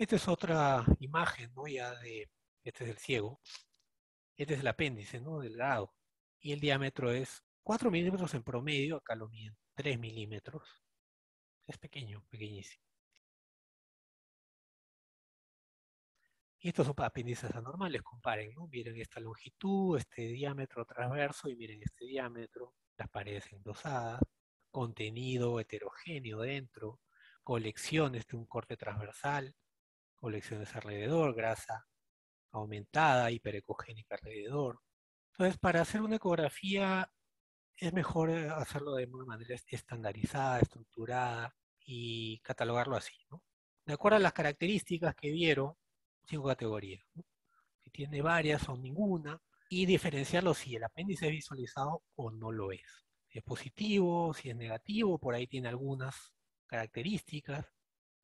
Esta es otra imagen, ¿no? Ya de, este es el ciego. Este es el apéndice, ¿no? Delgado. Y el diámetro es 4 milímetros en promedio, acá lo miden 3 milímetros. Es pequeño, pequeñísimo. Y estos son apéndices anormales, comparen, ¿no? Miren esta longitud, este diámetro transverso y miren este diámetro, las paredes endosadas, contenido heterogéneo dentro, colecciones de un corte transversal, colecciones alrededor, grasa aumentada, hiperecogénica alrededor. Entonces, para hacer una ecografía es mejor eh, hacerlo de una manera estandarizada, estructurada y catalogarlo así. ¿no? De acuerdo a las características que vieron, cinco categorías. Si tiene varias o ninguna, y diferenciarlo si el apéndice es visualizado o no lo es. Si es positivo, si es negativo, por ahí tiene algunas características.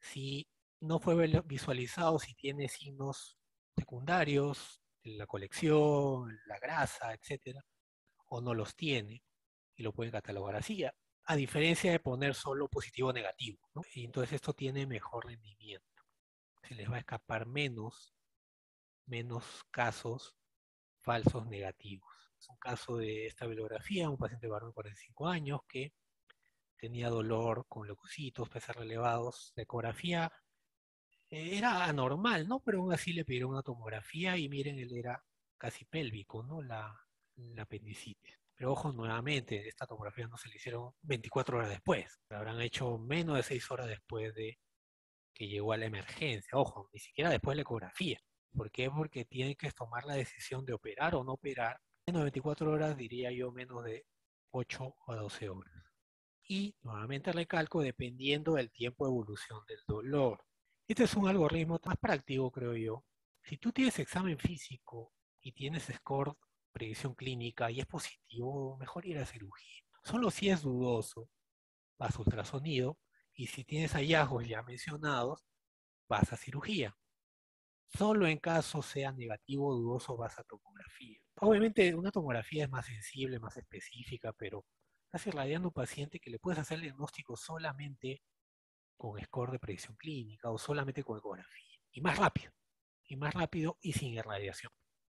Si no fue visualizado, si tiene signos secundarios, la colección, la grasa, etcétera, o no los tiene, y lo pueden catalogar así, a, diferencia de poner solo positivo o negativo. Y entonces esto tiene mejor rendimiento se les va a escapar menos, menos casos falsos negativos. Es un caso de esta bibliografía, un paciente varón de 45 años que tenía dolor con leucocitos, pesar elevados. Ecografía era anormal, ¿no? Pero aún así le pidieron una tomografía y miren, él era casi pélvico, ¿no? La, la apendicitis. Pero ojo, nuevamente, esta tomografía no se le hicieron 24 horas después. La habrán hecho menos de 6 horas después de que llegó a la emergencia. Ojo, ni siquiera después de la ecografía. ¿Por qué? Porque tiene que tomar la decisión de operar o no operar. En 24 horas diría yo menos de 8 o 12 horas. Y nuevamente recalco, dependiendo del tiempo de evolución del dolor. Este es un algoritmo más práctico, creo yo. Si tú tienes examen físico y tienes score predicción clínica y es positivo, mejor ir a cirugía. Solo si es dudoso, vas a ultrasonido y si tienes hallazgos ya mencionados, vas a cirugía. Solo en caso sea negativo o dudoso vas a tomografía. Obviamente una tomografía es más sensible, más específica, pero estás irradiando un paciente que le puedes hacer el diagnóstico solamente con score de predicción clínica o solamente con ecografía. Y más rápido, y más rápido y sin irradiación.